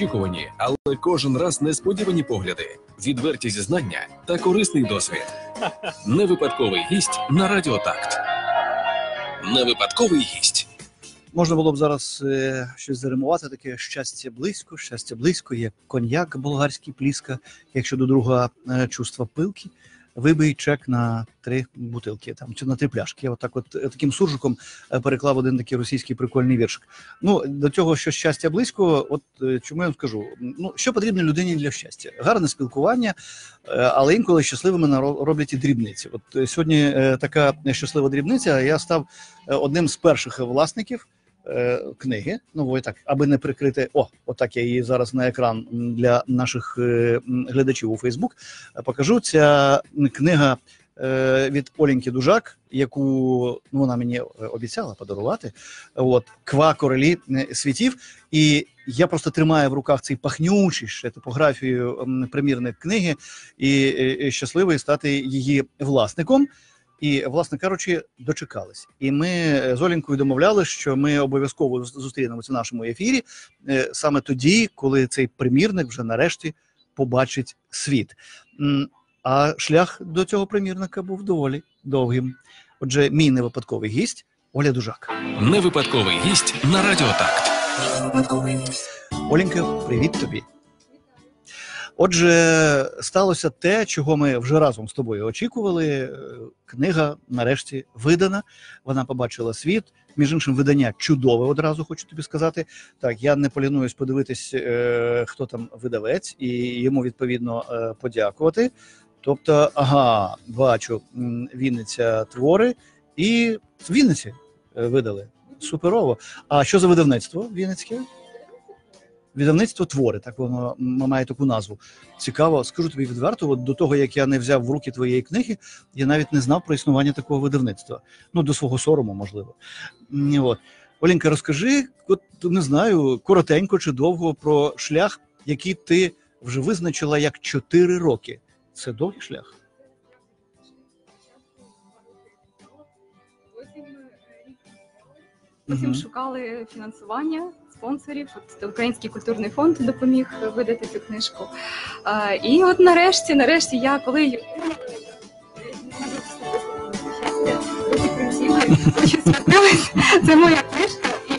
Очікувані, але кожен раз несподівані погляди, відверті зізнання та корисний досвід. Невипадковий гість на Радіотакт. Невипадковий гість. Можна було б зараз е, щось заримувати, таке щастя близько, щастя близько, як коньяк болгарський пліска, якщо до друга е, чувства пилки. Вибий чек на три бутилки там чи на три пляшки. Я отак, от е, таким суржиком е, переклав один такий російський прикольний віршик. Ну до цього, що щастя близько, от е, чому я вам скажу? Ну що потрібно людині для щастя? Гарне спілкування, але інколи щасливими роблять і дрібниці. От сьогодні така щаслива дрібниця. Я став одним з перших власників е, книги нової, так, аби не прикрити. О, отак я її зараз на екран для наших е, глядачів у Фейсбук е, покажу. Ця книга від Оленьки Дужак, яку ну, вона мені обіцяла подарувати. От Ква королі світів. І я просто тримаю в руках цей пахнючий ще типографію примірник книги і, щасливий стати її власником. І, власне кажучи, дочекались. І ми е, з Олінкою домовляли, що ми обов'язково зустрінемося в нашому ефірі е, саме тоді, коли цей примірник вже нарешті побачить світ. А шлях до цього примірника був доволі довгим. Отже, мій невипадковий гість Оля Дужак. Невипадковий гість на Радіотакт. Оленька, привіт тобі. Отже, сталося те, чого ми вже разом з тобою очікували. Е, Книга нарешті видана. Вона побачила світ. Між іншим, видання чудове одразу хочу тобі сказати. Так, я не полінуюсь подивитись, е, хто там видавець, і йому відповідно е, подякувати. Тобто, ага, бачу, Вінниця твори і Вінниці видали. Суперово. А що за видавництво Вінницьке? Видавництво твори, так воно має таку назву. Цікаво, скажу тобі відверто, от до того як я не взяв в руки твоєї книги, я навіть не знав про існування такого видавництва. Ну, до свого сорому, можливо. От. Оленька, розкажи, от не знаю, коротенько чи довго про шлях, який ти вже визначила як 4 роки. Це довгий шлях. Потім шукали фінансування спонсорів. От Український культурний фонд допоміг видати цю книжку. А, і от нарешті, нарешті, я коли це моя книжка, і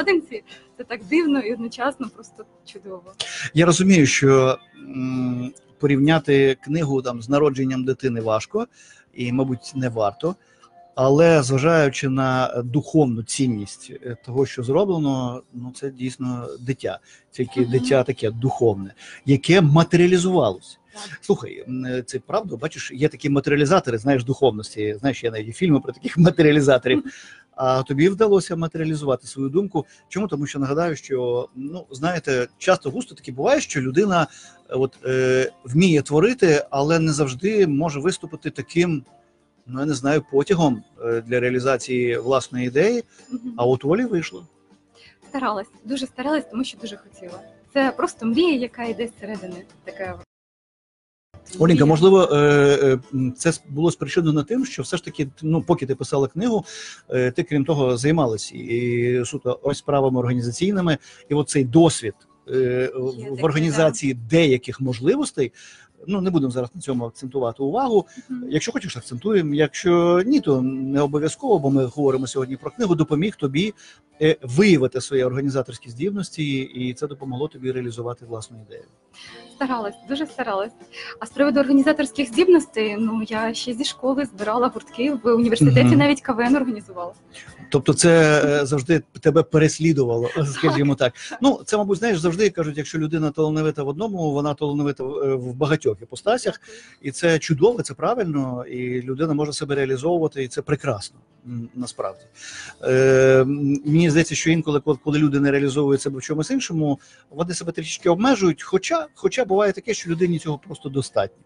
одинці. Це так дивно і одночасно просто чудово. Я розумію, що порівняти книгу там з народженням дитини важко і, мабуть, не варто. Але зважаючи на духовну цінність е, того, що зроблено, ну це дійсно дитя, тільки дитя таке духовне, яке матеріалізувалось. Так. Слухай, е, це правда, бачиш, є такі матеріалізатори, знаєш, духовності. Знаєш, я навіть фільми про таких матеріалізаторів. А тобі вдалося матеріалізувати свою думку. Чому? Тому що нагадаю, що ну знаєте, часто густо таки буває, що людина е, от е, вміє творити, але не завжди може виступити таким, ну я не знаю, потягом е, для реалізації власної ідеї. А от Олі вийшло. Старалась, дуже старалась, тому що дуже хотіла. Це просто мрія, яка йде зсередини. Така Оленька, можливо, е, е, це було спричинено тим, що все ж таки, ну, поки ти писала книгу, ти крім того займалась і суто ось справами організаційними, і от цей досвід в- Є в таке, організації деяких можливостей. Ну, не будемо зараз на цьому акцентувати увагу. Якщо хочеш, акцентуємо. Якщо ні, то не обов'язково, бо ми говоримо сьогодні про книгу. Допоміг тобі е, виявити свої організаторські здібності, і це допомогло тобі реалізувати власну ідею. Старалась, дуже старалась. А з приводу організаторських здібностей, ну я ще зі школи збирала гуртки в університеті, Мгм. навіть КВН організувала. Тобто, це е, завжди тебе переслідувало, скажімо так. Ну це, мабуть, знаєш, завжди кажуть, якщо людина талановита в одному, вона талановита в е, багатьох іпостасях, і це чудово, це правильно, і людина може себе реалізовувати, і це прекрасно. Насправді е, мені здається, що інколи, коли- люди не реалізовують себе в чомусь іншому, вони себе трішки обмежують. Хоча, хоча буває таке, що людині цього просто достатньо.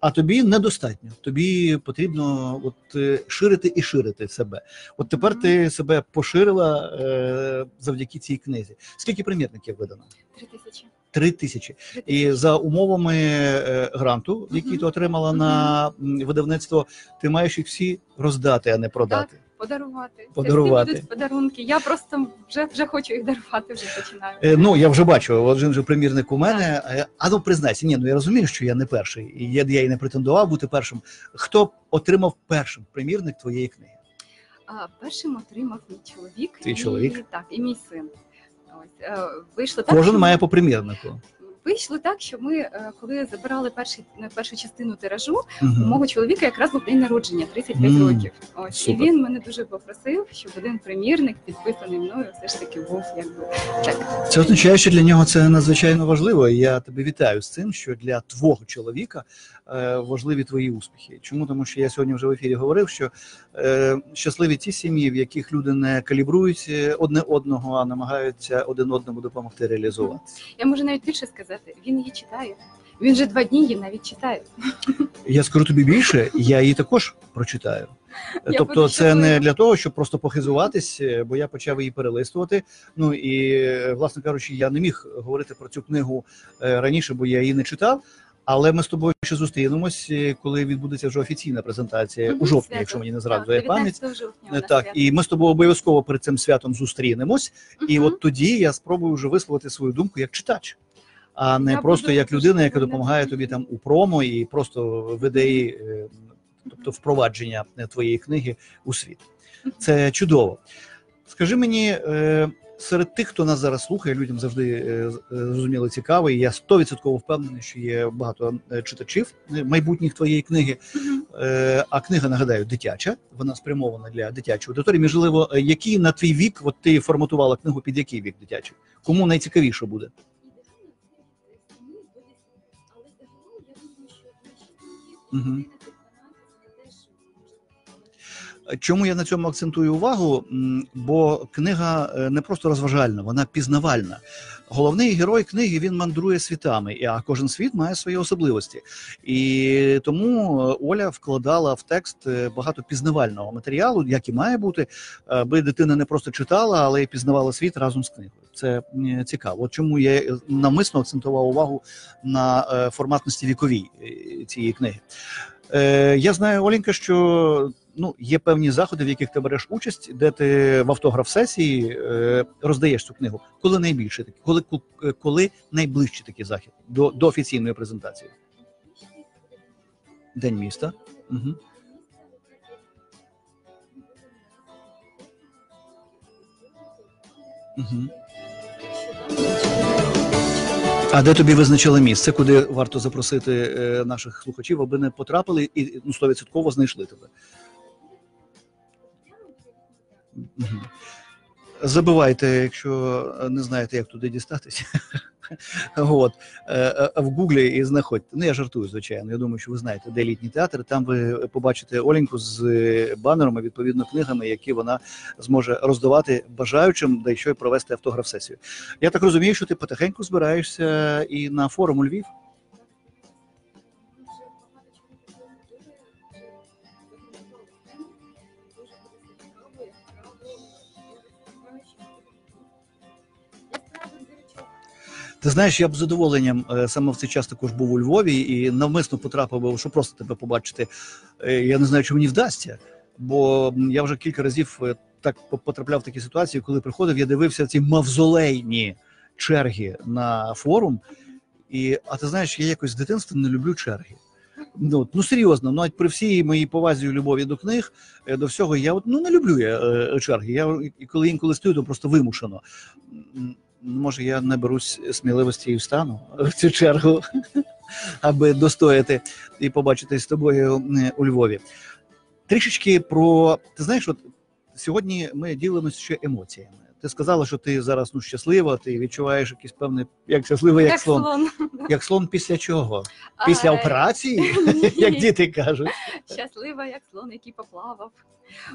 А тобі недостатньо. Тобі потрібно от е, ширити і ширити себе. От тепер ти себе поширила е, завдяки цій книзі. Скільки примірників видано? Три тисячі. Три тисячі. І за умовами е, гранту, який ти отримала на видавництво, ти маєш їх всі роздати, а не продати. Подарувати. Подарувати. Це будуть подарунки. Я просто вже, вже хочу їх дарувати, вже починаю. Е, Ну, я вже бачу, один же примірник у мене. Е, А ну признайся, ні, ну я розумію, що я не перший. І я, я і не претендував бути першим. Хто отримав першим примірник твоєї книги? А першим отримав мій чоловік. Твій і, чоловік? Так, і мій син. Ось е, вийшло так. Кожен що- має по примірнику. Вийшло так, що ми, е, коли забирали перший, на першу частину тиражу, у мого чоловіка якраз був день народження, 35 Мм, років. Ось супер. і він мене дуже попросив, щоб один примірник, підписаний мною, все ж таки був якби так. Це означає, що для нього це надзвичайно важливо. І я тебе вітаю з цим, що для твого чоловіка е, важливі твої успіхи. Чому? Тому що я сьогодні вже в ефірі говорив, що е, щасливі ті сім'ї, в яких люди не калібрують е, одне одного, а намагаються один одному допомогти реалізувати. Я можу навіть більше сказати, він її читає. Він вже два дні її навіть читає. Я скажу тобі більше, я її також прочитаю. Я тобто, це не для того, щоб просто похизуватись, е, бо я почав її перелистувати. Ну і е, власне кажучи, я не міг говорити про цю книгу е, раніше, бо я її не читав. Але ми з тобою ще зустрінемось, коли відбудеться вже офіційна презентація Мгм, у жовтні, свято. якщо мені не Так, зраджує пам'ять. 19 жовтня у нас Так, і ми з тобою обов'язково перед цим святом зустрінемось. І от тоді я спробую вже висловити свою думку як читач, а не Я просто буду як людина, яка допомагає тобі там у промо і просто в ідеї, е, тобто впровадження е, твоєї книги у світ. Це чудово. Скажи мені, е, серед тих, хто нас зараз слухає, людям завжди зрозуміло цікаво, і я 100% впевнений, що є багато читачів майбутніх твоєї книги. А книга, нагадаю, дитяча. Вона спрямована для дитячої аудиторії. Можливо, який на твій вік, от ти форматувала книгу під який вік дитячий? Кому найцікавіше буде? Mm-hmm. Чому я на цьому акцентую увагу? Бо книга е, не просто розважальна, вона пізнавальна. Головний герой книги він мандрує світами, а кожен світ має свої особливості. І тому е, Оля вкладала в текст е, багато пізнавального матеріалу, як і має бути, аби дитина не просто читала, але й пізнавала світ разом з книгою. Це цікаво. Чому я навмисно акцентував увагу на форматності віковій цієї книги. Я знаю, Оленька, що ну, є певні заходи, в яких ти береш участь, де ти в автограф-сесії е, роздаєш цю книгу. Коли найбільше такі, коли, ку- коли найближчий такий захід до, до офіційної презентації? День міста. Угу. Угу. А де тобі визначили місце, куди варто запросити е, наших слухачів, аби не потрапили і ну, 100% знайшли тебе? Мгм. Забивайте, якщо не знаєте, як туди дістатися. От е, е, в Гуглі і знаходьте. Ну я жартую, звичайно. Я думаю, що ви знаєте, де літній театр. Там ви побачите Оленьку з банерами, відповідно, книгами, які вона зможе роздавати бажаючим, да й що й провести автограф-сесію. Я так розумію, що ти потихеньку збираєшся і на форум у Львів. Ти знаєш, я б з задоволенням е, саме в цей час також був у Львові і навмисно потрапив щоб просто тебе побачити. Е, Я не знаю, чи мені вдасться, бо я вже кілька разів е, так потрапляв в такі ситуації, коли приходив, я дивився ці мавзолейні черги на форум. І, а ти знаєш, я якось з дитинства не люблю черги. Ну, ну серйозно, навіть при всій моїй повазі і любові до книг, до всього, я от ну не люблю я черги. Я коли інколи стою, то просто вимушено. Може, я наберусь сміливості і встану в цю чергу, аби достояти і побачитись з тобою е, у Львові. Трішечки про ти знаєш, от сьогодні ми ділимося ще емоціями. Ти сказала, що ти зараз ну щаслива, ти відчуваєш якийсь певний, як щаслива, як, Як слон. слон. Як слон після чого? Після А, операції, ні. як діти кажуть. Щаслива, як слон, який поплавав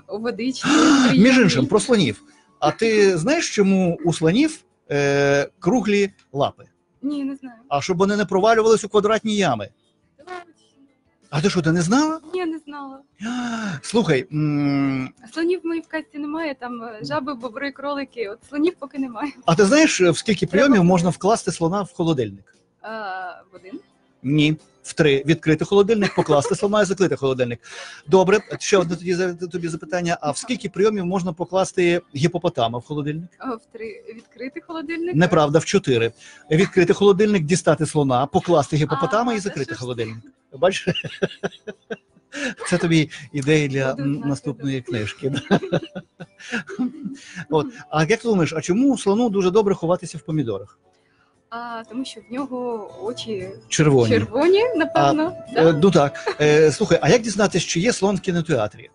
у водичці. Між іншим, про слонів. А ти знаєш, чому у слонів е, круглі лапи? Ні, не знаю. А щоб вони не провалювались у квадратні ями. А ти що, ти не знала? Ні, не знала. Слухай, м, Слонів в моїй в касті немає, там е, жаби, бобри, кролики. От слонів поки немає. а ти знаєш, в скільки прийомів можна вкласти слона в холодильник? А, в один. Ні. В три відкрити холодильник, покласти слона і закрити холодильник. Добре, ще одне тоді за- тобі запитання: а в скільки прийомів можна покласти гіпопотама в холодильник? А, В три відкритий холодильник. Неправда, в чотири. Відкрити холодильник, дістати слона, покласти гіпопотама А, і закрити що холодильник. Бачиш? Це тобі ідеї для Буду м, знати, наступної книжки. От. А як ти думаєш, а чому слону дуже добре ховатися в помідорах? А, тому що в нього очі Червоні. червоні, напевно. А, да? ну так. Е, слухай, а як дізнатися, чи є слон в кінотеатрі?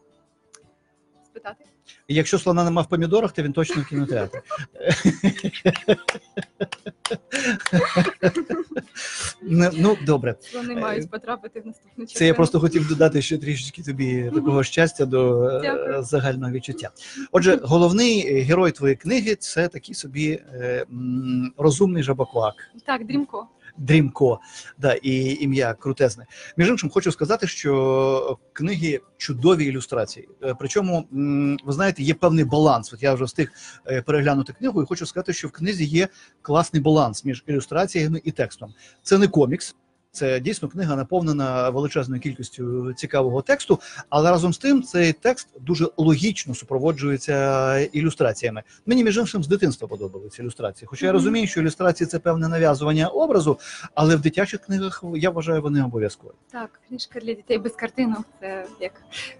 Спитати. І якщо слона нема в помідорах, то він точно в кінотеатрі. Ну, ну, добре. Вони мають потрапити в наступну частину. Це я просто хотів додати ще трішечки тобі такого щастя до е, Дякую. загального відчуття. Отже, головний герой твоєї книги це такий собі е, розумний жабаквак. Так, Дрімко. Дрімко, да, і ім'я крутезне. Між іншим, хочу сказати, що книги чудові ілюстрації. Е, Причому, ви знаєте, є певний баланс. От я вже встиг е, переглянути книгу, і хочу сказати, що в книзі є класний баланс між ілюстраціями і текстом. Це не комікс. Це дійсно книга наповнена величезною кількістю цікавого тексту, але разом з тим цей текст дуже логічно супроводжується ілюстраціями. Мені між іншим з дитинства подобалися ілюстрації. Хоча я розумію, що ілюстрації це певне нав'язування образу, але в дитячих книгах я вважаю вони обов'язкові. Так, книжка для дітей без картинок. Це як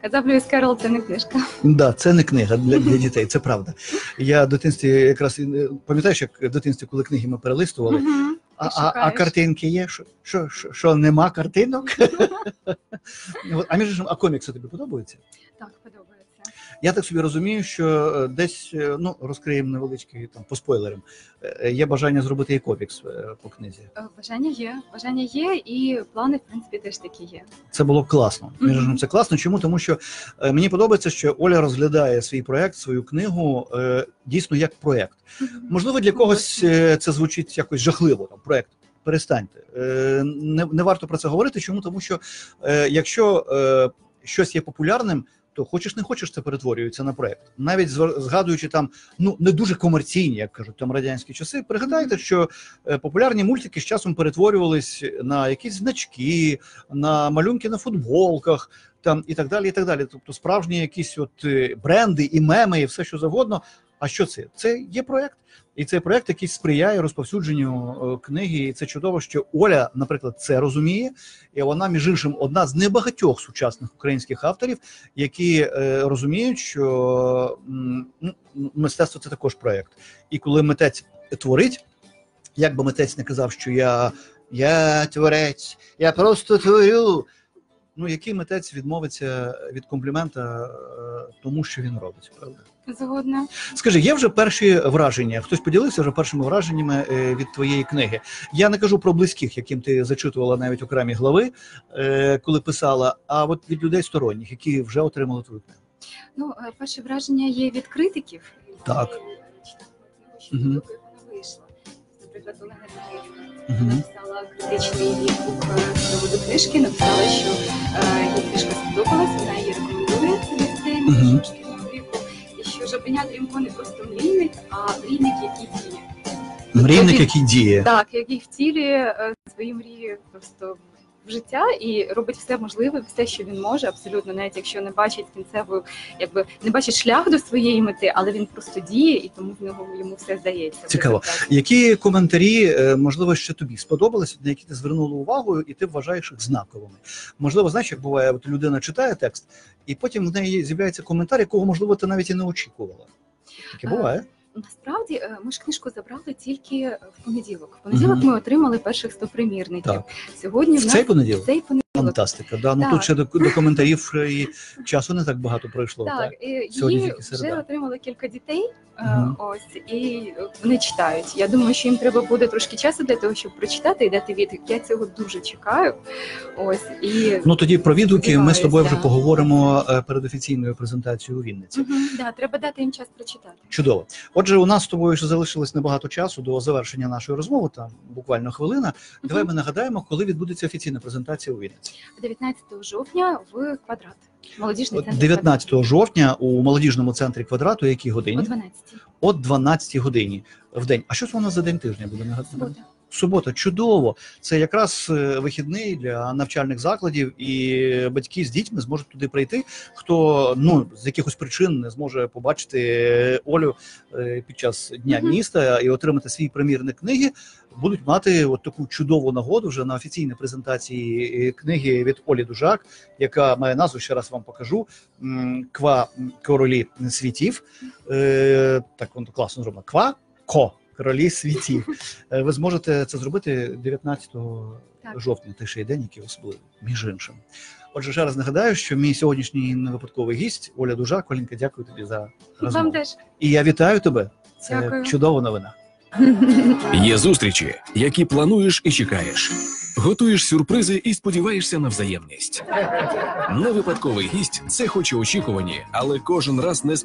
казав Льюіс Керол, це не книжка. Да, це не книга для, для дітей, це правда. Я в дитинстві якраз е, пам'ятаєш, як в дитинстві, коли книги ми перелистували. А, а, а картинки є? Що, що, що, що нема картинок? А між іншим, а комікси тобі подобаються? Так, подобається. Я так собі розумію, що е, десь е, ну розкриємо невеличкий там по спойлерам. е, Є бажання зробити і комікс по книзі. Бажання є, бажання є, і плани, в принципі, теж такі є. Це було б класно. Між Мгм. іншим, це класно. Чому? Тому що мені подобається, що Оля розглядає свій проект, свою книгу дійсно як проект. Можливо, для когось це звучить якось жахливо. Там проект. Перестаньте. Не, не варто про це говорити. Чому? Тому що якщо щось є популярним, то хочеш не хочеш, це перетворюється на проект. Навіть згадуючи там ну не дуже комерційні, як кажуть, там радянські часи. Пригадайте, що е, популярні мультики з часом перетворювались на якісь значки, на малюнки на футболках. Там і так далі, і так далі. Тобто справжні якісь от е, бренди і меми, і все що завгодно. А що це? Це є проект, і цей проект, який сприяє розповсюдженню е, книги. І це чудово, що Оля, наприклад, це розуміє, і вона, між іншим, одна з небагатьох сучасних українських авторів, які е, розуміють, що ну, мистецтво це також проект. І коли митець творить, як би митець не казав, що я, я творець, я просто творю. Ну, який митець відмовиться від комплімента е, тому, що він робить, правда? Згодна. Скажи, є вже перші враження? Хтось поділився вже першими враженнями е, від твоєї книги. Я не кажу про близьких, яким ти зачитувала навіть окремі глави, е, коли писала, а от від людей сторонніх, які вже отримали твою книгу. Ну, перше враження є від критиків. Так. Мгм. Наприклад, Олена Дмитрівна написала критичний відгук до з приводу книжки, написала, що е, їй книжка сподобалась, вона її рекомендує дітей шкільного віку, і що Жабеня Дрімко не просто мрійник, а мрійник, який діє. Мрійник, який діє. Так, який втілює е, свої мрії просто в життя і робить все можливе, все, що він може, абсолютно, навіть якщо не бачить кінцеву, якби не бачить шлях до своєї мети, але він просто діє, і тому в нього йому все здається. Цікаво. Які коментарі, е, можливо, ще тобі сподобалися, на які ти звернула увагу, і ти вважаєш їх знаковими? Можливо, знаєш, як буває, от людина читає текст, і потім в неї з'являється коментар, якого, можливо, ти навіть і не очікувала. Таке А, буває. Насправді е, ми ж книжку забрали тільки в понеділок. В понеділок Мгм. ми отримали перших 100 примірників. Так. Сьогодні В в нас цей понеділок? в цей понеділок. Фантастика. Да? Ну Так. тут ще до, до коментарів і часу не так багато пройшло. Так, Так. і Сьогодні її вже отримали кілька дітей. Мгм. Ось і вони читають. Я думаю, що їм треба буде трошки часу для того, щоб прочитати і дати відгук. Я цього дуже чекаю. Ось і Ну тоді про відгуки ми з тобою вже поговоримо е, перед офіційною презентацією у Вінниці. Мгм, да, треба дати їм час прочитати. Чудово. Отже, у нас з тобою ще залишилось небагато часу до завершення нашої розмови. Там буквально хвилина. Давай ми нагадаємо, коли відбудеться офіційна презентація у Вінниці. 19 жовтня в квадрат. Молодіжний центр 19 жовтня у молодіжному центрі квадрату, якій «Квадрат». о годині? 12 О 12 годині в день. А що це у нас за день тижня буде нагадати? субота. субота, чудово. Це якраз е, вихідний для навчальних закладів, і батьки з дітьми зможуть туди прийти. Хто ну з якихось причин не зможе побачити е, Олю е, під час дня міста і отримати свій примірник книги, будуть мати от таку чудову нагоду вже на офіційній презентації е, книги від Олі Дужак, яка має назву ще раз вам покажу. Ква королі світів. Е, Так воно класно зроблено. Ква ко. Королі світів. Е, Ви зможете це зробити 19 Так. жовтня, той ще й день, який особливий, між іншим. Отже, ще раз нагадаю, що мій сьогоднішній невипадковий гість Оля Дужак. Оленька, дякую тобі за розмову. Вам теж. І я вітаю тебе. Це Дякую. чудова новина. Є зустрічі, які плануєш і чекаєш. Готуєш сюрпризи і сподіваєшся на взаємність. Невипадковий гість це хоч і очікувані, але кожен раз не